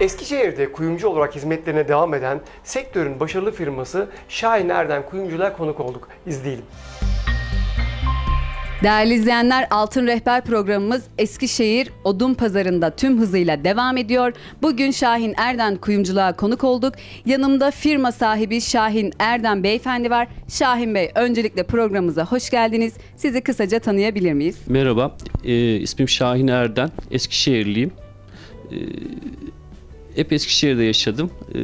Eskişehir'de kuyumcu olarak hizmetlerine devam eden sektörün başarılı firması Şahin Erden Kuyumcular konuk olduk. İzleyelim. Değerli izleyenler Altın Rehber programımız Eskişehir Odun Pazarı'nda tüm hızıyla devam ediyor. Bugün Şahin Erden kuyumculuğa konuk olduk. Yanımda firma sahibi Şahin Erden beyefendi var. Şahin Bey öncelikle programımıza hoş geldiniz. Sizi kısaca tanıyabilir miyiz? Merhaba, e, ismim Şahin Erden, Eskişehirliyim. E, hep Eskişehir'de yaşadım. E,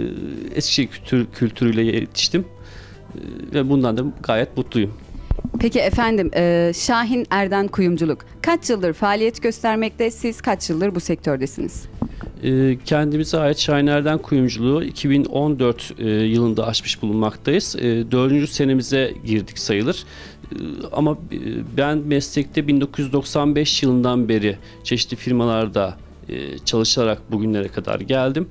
Eskişehir kültür, kültürüyle yetiştim. E, ve bundan da gayet mutluyum. Peki efendim e, Şahin Erden Kuyumculuk kaç yıldır faaliyet göstermekte? Siz kaç yıldır bu sektördesiniz? E, kendimize ait Şahin Erden Kuyumculuğu 2014 e, yılında açmış bulunmaktayız. Dördüncü senemize girdik sayılır. Ama e, ben meslekte 1995 yılından beri çeşitli firmalarda e, çalışarak bugünlere kadar geldim.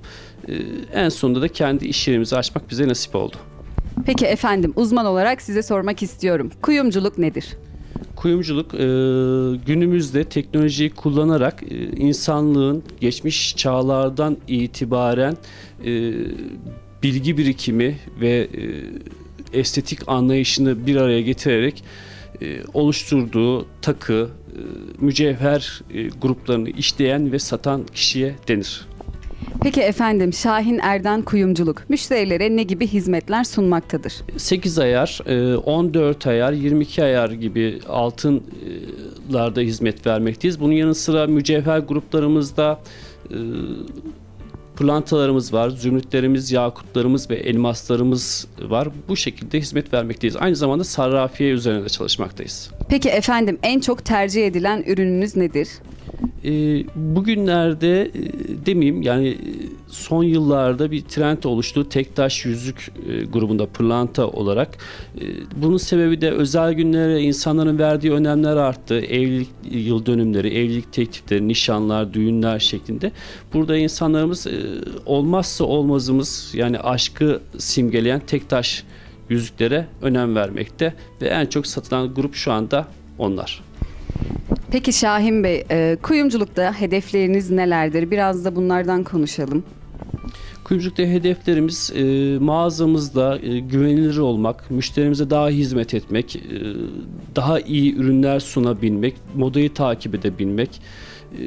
E, en sonunda da kendi iş yerimizi açmak bize nasip oldu. Peki efendim uzman olarak size sormak istiyorum. Kuyumculuk nedir? Kuyumculuk e, günümüzde teknolojiyi kullanarak e, insanlığın geçmiş çağlardan itibaren e, bilgi birikimi ve e, estetik anlayışını bir araya getirerek oluşturduğu takı, e, mücevher e, gruplarını işleyen ve satan kişiye denir. Peki efendim Şahin Erden Kuyumculuk müşterilere ne gibi hizmetler sunmaktadır? 8 ayar, e, 14 ayar, 22 ayar gibi altınlarda hizmet vermekteyiz. Bunun yanı sıra mücevher gruplarımızda e, pırlantalarımız var, zümrütlerimiz, yakutlarımız ve elmaslarımız var. Bu şekilde hizmet vermekteyiz. Aynı zamanda sarrafiye üzerine de çalışmaktayız. Peki efendim en çok tercih edilen ürününüz nedir? E, bugünlerde e, demeyeyim yani e, son yıllarda bir trend oluştu tektaş yüzük e, grubunda pırlanta olarak. Bunun sebebi de özel günlere insanların verdiği önemler arttı. Evlilik yıl dönümleri, evlilik teklifleri, nişanlar, düğünler şeklinde. Burada insanlarımız olmazsa olmazımız yani aşkı simgeleyen tektaş yüzüklere önem vermekte ve en çok satılan grup şu anda onlar. Peki Şahin Bey, e, kuyumculukta hedefleriniz nelerdir? Biraz da bunlardan konuşalım. Kuyumculukta hedeflerimiz e, mağazamızda e, güvenilir olmak, müşterimize daha hizmet etmek, e, daha iyi ürünler sunabilmek, modayı takip edebilmek. E,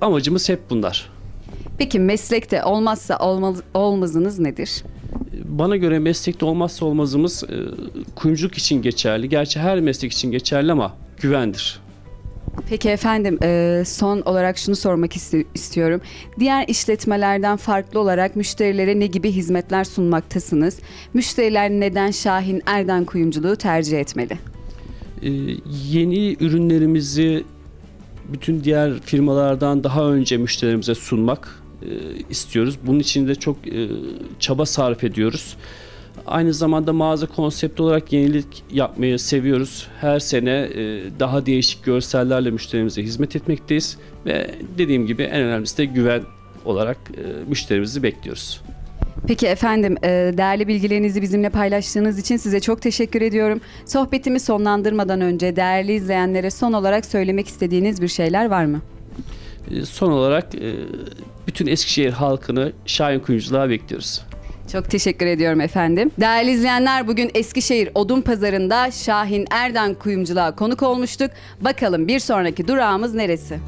amacımız hep bunlar. Peki meslekte olmazsa olmaz, olmazınız nedir? Bana göre meslekte olmazsa olmazımız e, kuyumculuk için geçerli. Gerçi her meslek için geçerli ama güvendir. Peki efendim e, son olarak şunu sormak isti- istiyorum. Diğer işletmelerden farklı olarak müşterilere ne gibi hizmetler sunmaktasınız? Müşteriler neden Şahin Erden Kuyumculuğu tercih etmeli? E, yeni ürünlerimizi bütün diğer firmalardan daha önce müşterimize sunmak e, istiyoruz. Bunun için de çok çaba sarf ediyoruz. Aynı zamanda mağaza konsepti olarak yenilik yapmayı seviyoruz. Her sene e, daha değişik görsellerle müşterimize hizmet etmekteyiz ve dediğim gibi en önemlisi de güven olarak e, müşterimizi bekliyoruz. Peki efendim e, değerli bilgilerinizi bizimle paylaştığınız için size çok teşekkür ediyorum. Sohbetimi sonlandırmadan önce değerli izleyenlere son olarak söylemek istediğiniz bir şeyler var mı? Son olarak bütün Eskişehir halkını Şahin Kuyumculuğa bekliyoruz. Çok teşekkür ediyorum efendim. Değerli izleyenler bugün Eskişehir Odun Pazarı'nda Şahin Erden Kuyumculuğa konuk olmuştuk. Bakalım bir sonraki durağımız neresi?